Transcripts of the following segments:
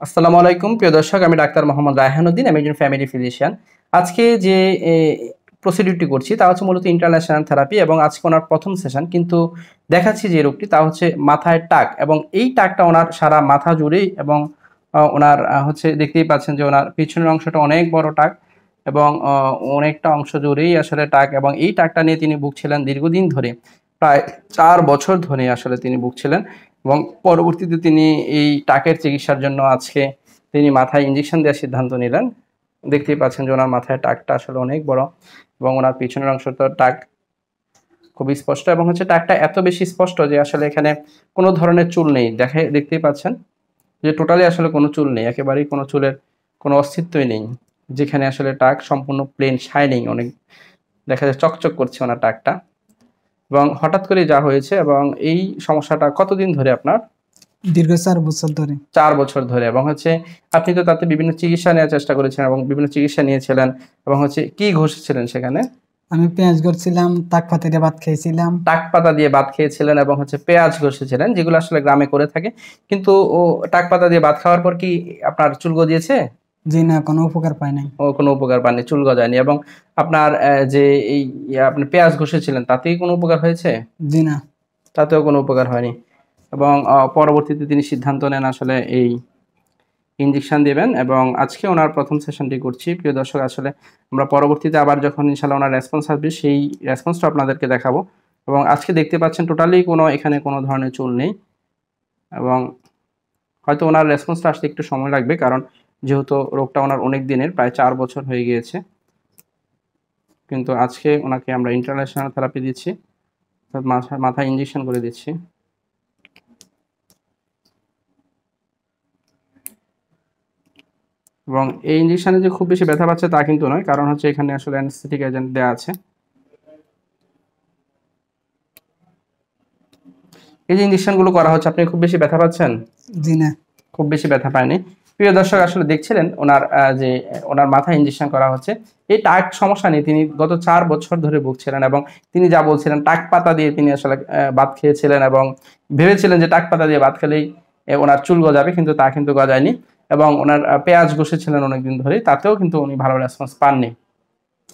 আসসালামু আলাইকুম, প্রিয় দর্শক, আমি ডাক্তার মোহাম্মদ রায়হানুদ্দিন আমি একজন ফ্যামিলি ফিজিশিয়ান আজকে যে প্রসিডিউরটি করছি, তা হচ্ছে মূলত ইন্টারন্যাশনাল থেরাপি এবং আজকে ওনার প্রথম সেশন কিন্তু দেখাচ্ছি যে রোগটি, তা হচ্ছে মাথায় টাক এবং এই টাকটা ওনার সারা মাথা জুড়েই এবং ওনার হচ্ছে দেখতেই পাচ্ছেন যে ওনার পিছনের অংশটা অনেক বড় টাক এবং অনেকটা অংশ জুড়েই আসলে টাক এবং এই টাকটা নিয়ে তিনি ভুগছিলেন দীর্ঘদিন ধরে, প্রায় চার বছর ধরে আসলে তিনি ভুগছিলেন। এবং পরবর্তীতে তিনি এই টাকের চিকিৎসার জন্য আজকে তিনি মাথায় ইঞ্জেকশন দেওয়ার সিদ্ধান্ত নিলেন। দেখতেই পাচ্ছেন যে ওনার মাথায় টাকটা আসলে অনেক বড় এবং ওনার পিছনের অংশ তো টাক খুবই স্পষ্ট এবং হচ্ছে টাকটা এত বেশি স্পষ্ট যে আসলে এখানে কোনো ধরনের চুল নেই। দেখে, দেখতেই পাচ্ছেন যে টোটালি আসলে কোনো চুল নেই। একেবারেই কোনো চুলের কোনো অস্তিত্বই নেই, যেখানে আসলে টাক সম্পূর্ণ প্লেন শাইনিং অনেক দেখা যায় চকচক করছে ওনার টাকটা। এবং হঠাৎ করে যা হয়েছে এবং এই সমস্যাটা কতদিন ধরে আপনার? দীর্ঘ চার বছর ধরে। চার বছর ধরে এবং হচ্ছে আপনি তো তাতে বিভিন্ন চিকিৎসা নেওয়ার চেষ্টা করেছেন এবং বিভিন্ন চিকিৎসা নিয়েছিলেন এবং হচ্ছে কি ঘষেছিলেন সেখানে? আমি পেঁয়াজ ঘষছিলাম তাক পাতা দিয়ে ভাত খেয়েছিলাম। টাক পাতা দিয়ে ভাত খেয়েছিলেন এবং হচ্ছে পেঁয়াজ ঘষেছিলেন যেগুলো আসলে গ্রামে করে থাকে। কিন্তু ও টাক পাতা দিয়ে ভাত খাওয়ার পর কি আপনার চুল গজিয়েছে? জি না কোনো উপকার পাই নাই। ও কোনো উপকার পাননি চুল গজায়নি। এবং আপনার যে এই আপনি পেঁয়াজ ঘষেছিলেন তাতেই কোনো উপকার হয়েছে? জি না। তাতেও কোনো উপকার হয়নি। এবং পরবর্তীতে তিনি সিদ্ধান্ত নেন আসলে এই ইঞ্জেকশন দেবেন। এবং আজকে ওনার প্রথম সেশনটি করছি। প্রিয় দর্শক আসলে আমরা পরবর্তীতে আবার যখন ইনশাল্লাহ ওনার রেসপন্স আসবে সেই রেসপন্সটা আপনাদেরকে দেখাবো। এবং আজকে দেখতে পাচ্ছেন টোটালি কোনো এখানে কোনো ধরনের চুল নেই। এবং হয়তো ওনার রেসপন্সটা আসতে একটু সময় লাগবে কারণ যেহেতু রোগটা ওনার অনেক দিনের প্রায় চার বছর হয়ে গিয়েছে। কিন্তু আজকে ওনাকে আমরা ইন্টারন্যাশনাল থেরাপি দিচ্ছি। মাথা মাথায় ইঞ্জেকশন করে দিচ্ছি। এবং এই ইঞ্জেকশনে যে খুব বেশি ব্যথা পাচ্ছে তা কিন্তু নয় কারণ হচ্ছে এখানে আসলে অ্যানেস্থেটিক এজেন্ট দেওয়া আছে। এই যে ইঞ্জেকশনগুলো করা হচ্ছে আপনি খুব বেশি ব্যথা পাচ্ছেন? জি না। খুব বেশি ব্যথা পায়নি? প্রিয় দর্শক, আসলে দেখছিলেন ওনার যে ওনার মাথায় ইঞ্জেকশন করা হচ্ছে। এই টাক সমস্যা নেই তিনি গত চার বছর ধরে ভুগছিলেন এবং তিনি যা বলছিলেন, টাক পাতা দিয়ে তিনি আসলে ভাত খেয়েছিলেন এবং ভেবেছিলেন যে টাক পাতা দিয়ে ভাত খেলেই ওনার চুল গজাবে, কিন্তু তা কিন্তু গজায়নি এবং ওনার পেঁয়াজ বসেছিলেন অনেকদিন ধরেই, তাতেও কিন্তু উনি ভালো রেসপন্স পাননি।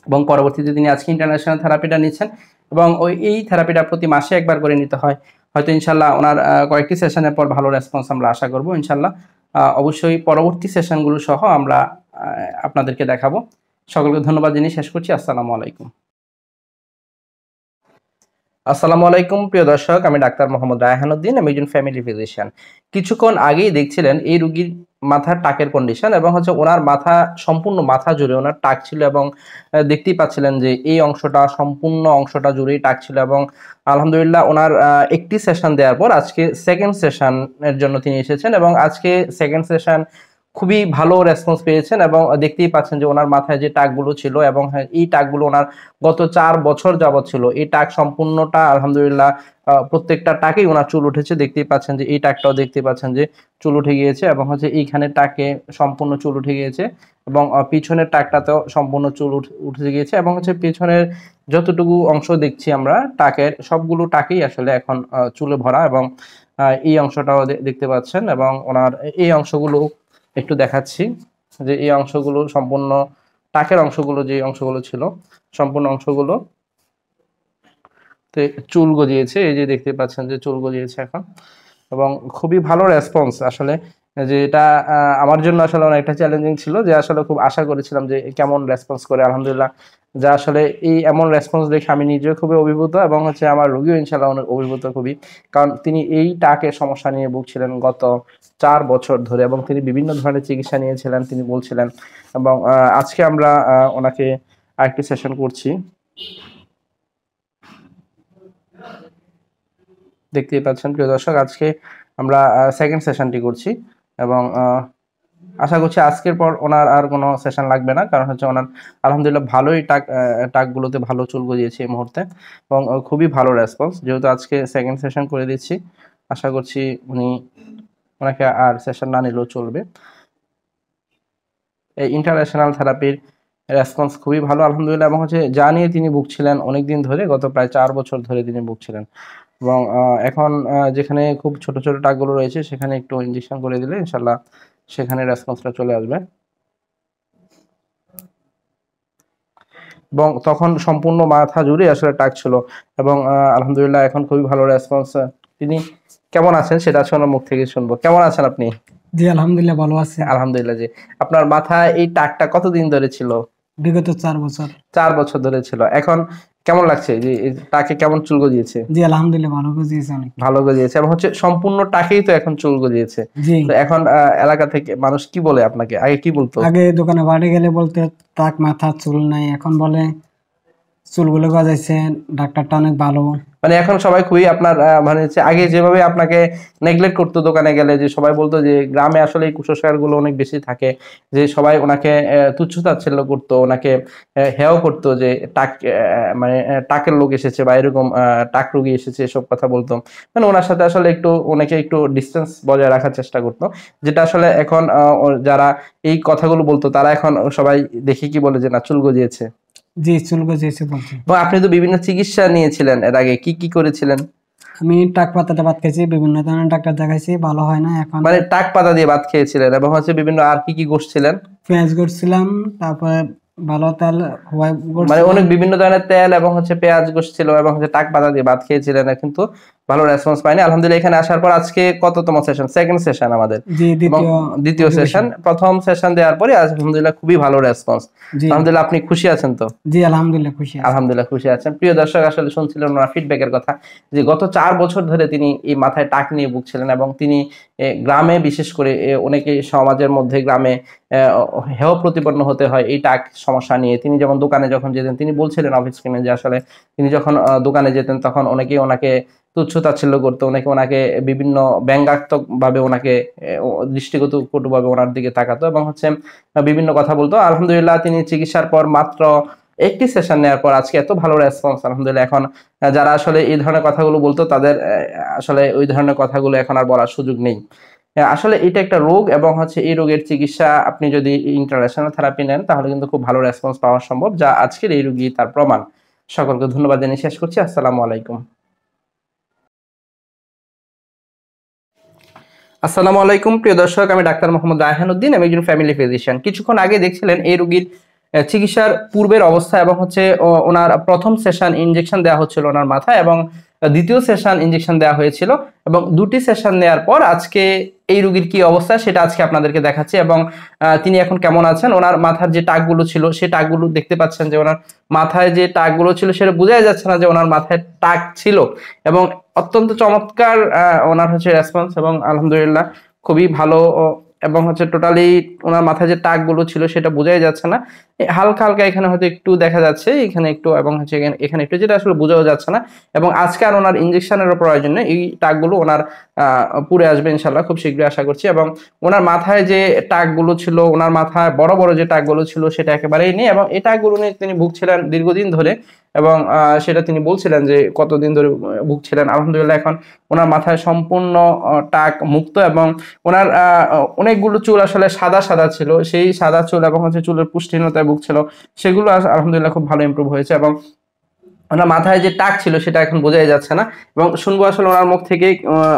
এবং পরবর্তীতে তিনি আজকে ইন্টারন্যাশনাল থেরাপিটা নিচ্ছেন এবং ওই এই থেরাপিটা প্রতি মাসে একবার করে নিতে হয়। হয়তো ইনশাল্লাহ ওনার কয়েকটি সেশনের পর ভালো রেসপন্স আমরা আশা করব, ইনশাল্লাহ। অবশ্যই পরবর্তী সেশনগুলো সহ আমরা আপনাদেরকে দেখাবো। সকলকে ধন্যবাদ জানিয়ে শেষ করছি। আসসালামু আলাইকুম। আসসালামু আলাইকুম, প্রিয় দর্শক। আমি ডাক্তার মোহাম্মদ রায়হানুদ্দিন আমি একজন ফ্যামিলি ফিজিশিয়ান কিছুক্ষণ আগেই দেখছিলেন এই রুগীর মাথার টাকের কন্ডিশন এবং হচ্ছে ওনার মাথা, সম্পূর্ণ মাথা জুড়ে ওনার টাক ছিল এবং দেখতেই পাচ্ছিলেন যে এই অংশটা, সম্পূর্ণ অংশটা জুড়েই টাক ছিল এবং আলহামদুলিল্লাহ ওনার একটি সেশন দেওয়ার পর আজকে সেকেন্ড সেশনের জন্য তিনি এসেছেন এবং আজকে সেকেন্ড সেশন খুবই ভালো রেসপন্স পেয়েছেন এবং দেখতেই পাচ্ছেন যে ওনার মাথায় যে টাকগুলো ছিল এবং হ্যাঁ, এই টাকগুলো ওনার গত চার বছর যাবৎ ছিল। এই টাক সম্পূর্ণটা আলহামদুলিল্লাহ প্রত্যেকটা টাকেই ওনার চুল উঠেছে। দেখতেই পাচ্ছেন যে এই টাকটাও দেখতে পাচ্ছেন যে চুল উঠে গিয়েছে এবং হচ্ছে এইখানে টাকে সম্পূর্ণ চুল উঠে গিয়েছে এবং পিছনের টাকটাতেও সম্পূর্ণ চুল উঠে গিয়েছে এবং হচ্ছে পিছনের যতটুকু অংশ দেখছি আমরা টাকের সবগুলো টাকেই আসলে এখন চুলে ভরা এবং এই অংশটাও দেখতে পাচ্ছেন এবং ওনার এই অংশগুলো একটু দেখাচ্ছি যে এই অংশগুলো সম্পূর্ণ টাকের অংশগুলো যে অংশগুলো ছিল, সম্পূর্ণ অংশগুলো চুল গজিয়েছে। এই যে দেখতে পাচ্ছেন যে চুল গজিয়েছে এখন। এবং খুবই ভালো রেসপন্স আসলে, যে এটা আমার জন্য আসলে অনেকটা চ্যালেঞ্জিং ছিল যে আসলে খুব আশা করেছিলাম যে কেমন রেসপন্স করে, আলহামদুলিল্লাহ। যা আসলে এই এমন রেসপন্স দেখে আমি নিজেও খুবই অভিভূত এবং হচ্ছে আমার রোগীও ইনশাল্লাহ অনেক অভিভূত খুবই। কারণ তিনি এই টাকের সমস্যা নিয়ে ভুগছিলেন গত চার বছর ধরে এবং তিনি বিভিন্ন ধরনের চিকিৎসা নিয়েছিলেন, তিনি বলছিলেন এবং আজকে আমরা ওনাকে আরেকটি সেশন করছি। দেখতেই পাচ্ছেন, প্রিয় দর্শক, আজকে আমরা সেকেন্ড সেশনটি করছি এবং আশা করছি আজকের পর ওনার আর কোনো সেশন লাগবে না, কারণ হচ্ছে ওনার আলহামদুলিল্লাহ ভালোই টাক টাকগুলোতে ভালো চুল গজিয়েছে এই মুহূর্তে এবং খুবই ভালো রেসপন্স যেহেতু আজকে সেকেন্ড সেশন করে দিচ্ছি, আশা করছি উনি ওনাকে আর সেশন না নিলেও চলবে। এই ইন্টারন্যাশনাল থেরাপির রেসপন্স খুবই ভালো, আলহামদুলিল্লাহ। এবং হচ্ছে যা নিয়ে তিনি ভুগছিলেন অনেকদিন ধরে, গত প্রায় চার বছর ধরে তিনি ভুগছিলেন এবং এখন যেখানে খুব ছোট ছোট টাকগুলো রয়েছে, সেখানে একটু ইঞ্জেকশন করে দিলে ইনশাল্লাহ সেখানে রেসপন্সটা চলে আসবে। এবং তখন সম্পূর্ণ মাথা জুড়ে আসলে টাক ছিল। এবং আলহামদুলিল্লাহ এখন খুবই ভালো রেসপন্স তিনি কেমন আছেন সেটা ওনার মুখ থেকে শুনব। কেমন আছেন আপনি? জি আলহামদুলিল্লাহ ভালো আছে। আলহামদুলিল্লাহ জি। আপনার মাথায় এই টাকটা কতদিন ধরে ছিল? বিগত চার বছর। চার বছর ধরে ছিল। এখন কেমন লাগছে? যে টাকে কেমন চুল গজিয়েছে? জি আলহামদুলিল্লাহ ভালো বুঝিয়েছে অনেক। ভালো গজিয়েছে এবং হচ্ছে সম্পূর্ণ টাকেই তো এখন চুল গজিয়েছে। জি। তো এখন এলাকা থেকে মানুষ কি বলে আপনাকে? আগে কি বলতো? আগে দোকানে বাড়ি গেলে বলতে টাক মাথা চুল নাই। এখন বলে চুলগুলো গজাইছে ডাক্তারটা অনেক ভালো। মানে এখন সবাই খুবই আপনার মানে হচ্ছে আগে যেভাবে আপনাকে নেগলেক্ট করতো দোকানে গেলে যে সবাই বলতো যে গ্রামে আসলে এই কুসংস্কারগুলো অনেক বেশি থাকে যে সবাই ওনাকে আহ, তুচ্ছ তাচ্ছিল্য করতো ওনাকে হেয় করতো যে টাক মানে টাকের লোক এসেছে বা এরকম টাক রুগী এসেছে এসব কথা বলতো। মানে ওনার সাথে আসলে একটু ওনাকে একটু ডিস্টেন্স বজায় রাখার চেষ্টা করতো। যেটা আসলে এখন যারা এই কথাগুলো বলতো তারা এখন সবাই দেখে কি বলে যে না চুল গজিয়েছে। জি চুল গজিয়েছে বলছি। এবং আপনি তো বিভিন্ন চিকিৎসা নিয়েছিলেন এর আগে কি কি করেছিলেন? আমি টাক পাতাটা ভাত খেয়েছি বিভিন্ন ধরনের ডাক্তার দেখাইছি ভালো হয় না এখন মানে টাক পাতা দিয়ে ভাত খেয়েছিলেন এবং হচ্ছে বিভিন্ন আর কি কি করছিলেন পেঁয়াজ করছিলাম তারপরে ভালো তেল মানে অনেক বিভিন্ন ধরনের তেল এবং হচ্ছে পেঁয়াজ ছিল এবং হচ্ছে টাক পাতা দিয়ে ভাত খেয়েছিলেন কিন্তু ভালো রেসপন্স পাইনি। আলহামদুলিল্লাহ এখানে আসার পর আজকে কততম সেশন সেকেন্ড সেশন আমাদের। দ্বিতীয় সেশন প্রথম সেশন দেওয়ার পরে আলহামদুলিল্লাহ খুবই ভালো রেসপন্স আলহামদুলিল্লাহ আপনি খুশি আছেন তো? জি আলহামদুলিল্লাহ খুশি আলহামদুলিল্লাহ খুশি আছেন। প্রিয় দর্শক আসলে শুনছিলেন ওনার ফিডব্যাকের কথা যে গত চার বছর ধরে তিনি এই মাথায় টাক নিয়ে ভুগছিলেন এবং তিনি গ্রামে বিশেষ করে এ, অনেকেই সমাজের মধ্যে গ্রামে হেয় প্রতিপন্ন হতে হয় এই টাক সমস্যা নিয়ে। তিনি যেমন দোকানে যখন যেতেন তিনি বলছিলেন অফিস স্ক্রিনে যে আসলে তিনি যখন দোকানে যেতেন তখন অনেকেই ওনাকে তুচ্ছ তাচ্ছিল্য করতো অনেকে ওনাকে বিভিন্ন ব্যঙ্গাত্মক ভাবে ওনাকে দৃষ্টিগত কটুভাবে ওনার দিকে তাকাতো এবং হচ্ছে বিভিন্ন কথা বলতো। আলহামদুলিল্লাহ তিনি চিকিৎসার পর মাত্র একটি সেশন নেওয়ার পর আজকে এত ভালো রেসপন্স আলহামদুলিল্লাহ। এখন যারা আসলে এই ধরনের কথাগুলো বলতো তাদের আসলে ওই ধরনের কথাগুলো এখন আর বলার সুযোগ নেই। আসলে এটা একটা রোগ এবং হচ্ছে এই রোগের চিকিৎসা আপনি যদি ইন্টারন্যাশনাল থেরাপি নেন, তাহলে কিন্তু খুব ভালো রেসপন্স পাওয়া সম্ভব, যা আজকের এই রোগী তার প্রমাণ। সকলকে ধন্যবাদ জানিয়ে শেষ করছি। আসসালামু আলাইকুম। আসসালামু আলাইকুম, প্রিয় দর্শক, আমি ডাক্তার মোহাম্মদ রায়হানুদ্দিন আমি একজন ফ্যামিলি ফিজিশিয়ান কিছুক্ষণ আগে দেখছিলেন এই রোগীর চিকিৎসার পূর্বের অবস্থা এবং হচ্ছে ওনার প্রথম সেশন ইনজেকশন দেওয়া হচ্ছিল ওনার মাথায় এবং দ্বিতীয় সেশন ইনজেকশন দেওয়া হয়েছিল এবং দুটি সেশন নেওয়ার পর আজকে এই রোগীর কি অবস্থা সেটা আজকে আপনাদেরকে দেখাচ্ছি এবং তিনি এখন কেমন আছেন? ওনার মাথার যে টাকগুলো ছিল সেই টাকগুলো দেখতে পাচ্ছেন যে ওনার মাথায় যে টাকগুলো ছিল, সেটা বোঝাই যাচ্ছে না যে ওনার মাথায় টাক ছিল এবং অত্যন্ত চমৎকার ওনার হচ্ছে রেসপন্স এবং আলহামদুলিল্লাহ খুবই ভালো এবং হচ্ছে টোটালি ওনার মাথায় যে টাকগুলো ছিল, সেটা বোঝাই যাচ্ছে না। হালকা হালকা এখানে হয়তো একটু দেখা যাচ্ছে, এখানে একটু এবং হচ্ছে এখানে- একটু, যেটা আসলে বোঝাও যাচ্ছে না। এবং আজকে আর ওনার ইঞ্জেকশনের প্রয়োজন নেই, এই টাকগুলো ওনার পুরে আসবে ইনশাল্লাহ খুব শীঘ্রই আশা করছি। এবং ওনার মাথায় যে টাকগুলো ছিল, ওনার মাথায় বড় বড় যে টাকগুলো ছিল, সেটা একেবারেই নেই। এবং এই টাকগুলো নিয়ে তিনি ভুগছিলেন দীর্ঘদিন ধরে এবং সেটা তিনি বলছিলেন যে কতদিন ধরে ভুগছিলেন। আলহামদুলিল্লাহ এখন ওনার মাথায় সম্পূর্ণ টাক মুক্ত এবং ওনার অনেকগুলো চুল আসলে সাদা সাদা ছিল। সেই সাদা চুল এবং হচ্ছে চুলের পুষ্টিহীনতায় ভুগছিল, সেগুলো আলহামদুলিল্লাহ খুব ভালো ইমপ্রুভ হয়েছে এবং ওনার মাথায় যে টাক ছিল সেটা এখন বোঝাই যাচ্ছে না। এবং শুনব আসলে ওনার মুখ থেকে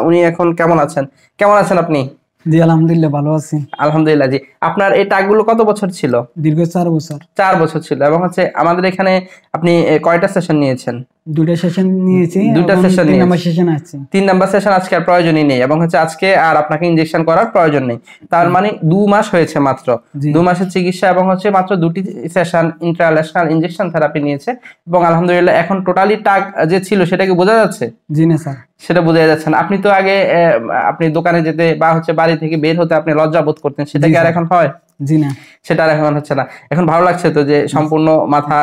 উনি এখন কেমন আছেন? কেমন আছেন আপনি? জি আলহামদুলিল্লাহ ভালো আছি। আলহামদুলিল্লাহ জি। আপনার এই টাকগুলো কত বছর ছিল? দীর্ঘ চার বছর। চার বছর ছিল। এবং হচ্ছে আমাদের এখানে আপনি কয়টা সেশন নিয়েছেন? দুটা সেশন নিয়েছি দুটা session তিন। নম্বর সেশন আছে। তিন নাম্বার সেশন আজকে আর প্রয়োজনই নেই এবং হচ্ছে আজকে আর আপনাকে ইনজেকশন করার প্রয়োজন নেই। তার মানে দু মাস হয়েছে মাত্র। দু মাসের চিকিৎসা এবং হচ্ছে মাত্র দুটি সেশন ইন্টারন্যাশনাল ইনজেকশন থেরাপি নিয়েছে এবং আলহামদুলিল্লাহ এখন টোটালি টাক যে ছিল সেটাকে বোঝা যাচ্ছে? জি না স্যার। সেটা বোঝা যাচ্ছে না। আপনি তো আগে আপনি দোকানে যেতে বা হচ্ছে বাড়ি থেকে বের হতে আপনি লজ্জা বোধ করতেন সেটা কি আর এখন হয়? জি না। সেটা আর এখন হচ্ছে না। এখন ভালো লাগছে তো যে সম্পূর্ণ মাথা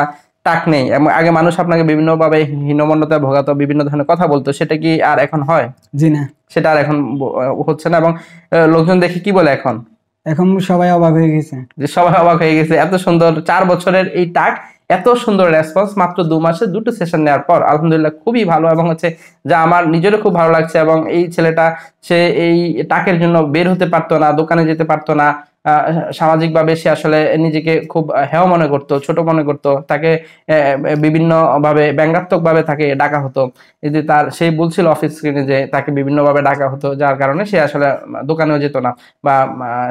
টাক নেই। আগে মানুষ আপনাকে বিভিন্ন ভাবে হীনমন্যতায় ভোগাতো বিভিন্ন ধরনের কথা বলতো সেটা কি আর এখন হয়? জি না। সেটা আর এখন হচ্ছে না। এবং লোকজন দেখে কি বলে এখন? এখন সবাই অবাক হয়ে গেছে। যে সবাই অবাক হয়ে গেছে এত সুন্দর চার বছরের এই টাক এত সুন্দর রেসপন্স মাত্র দু মাসে দুটো সেশন নেওয়ার পর আলহামদুলিল্লাহ খুবই ভালো। এবং হচ্ছে যা আমার নিজেরও খুব ভালো লাগছে। এবং এই ছেলেটা সে এই টাকের জন্য বের হতে পারতো না দোকানে যেতে পারতো না। সামাজিকভাবে সে আসলে নিজেকে খুব হেয় মনে করত, ছোট মনে করত। তাকে বিভিন্ন ভাবে ব্যঙ্গাত্মক ভাবে তাকে ডাকা হতো। যে তার, সেই বলছিল অফিস স্ক্রিনে যে তাকে বিভিন্ন ভাবে ডাকা হতো, যার কারণে সে আসলে দোকানেও যেত না বা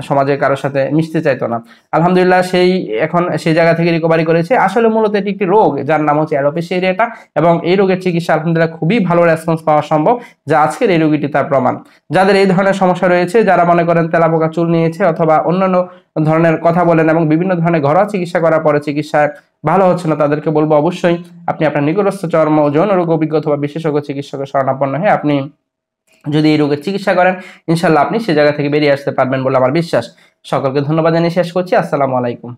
সমাজের কারোর সাথে মিশতে চাইতো না। আলহামদুলিল্লাহ সেই, এখন সেই জায়গা থেকে রিকভারি করেছে। আসলে মূলত এটি একটি রোগ, যার নাম হচ্ছে অ্যালোপেশিয়া এবং এই রোগের চিকিৎসা আলহামদুলিল্লাহ খুবই ভালো রেসপন্স পাওয়া সম্ভব, যা আজকের এই রোগীটি তার প্রমাণ। যাদের এই ধরনের সমস্যা রয়েছে, যারা মনে করেন তেলাপোকা চুল নিয়েছে অথবা অন্যান্য ধরনের কথা বলেন এবং বিভিন্ন ধরনের ঘরোয়া চিকিৎসা করার পরে চিকিৎসা ভালো হচ্ছে না, তাদেরকে বলব অবশ্যই আপনি আপনার নিকটস্থ চর্ম যৌন রোগ অভিজ্ঞ অথবা বিশেষজ্ঞ চিকিৎসকের শরণাপন্ন হয়ে আপনি যদি এই রোগের চিকিৎসা করেন, ইনশাল্লাহ আপনি সে জায়গা থেকে বেরিয়ে আসতে পারবেন বলে আমার বিশ্বাস। সকলকে ধন্যবাদ জানিয়ে শেষ করছি। আসসালামু আলাইকুম।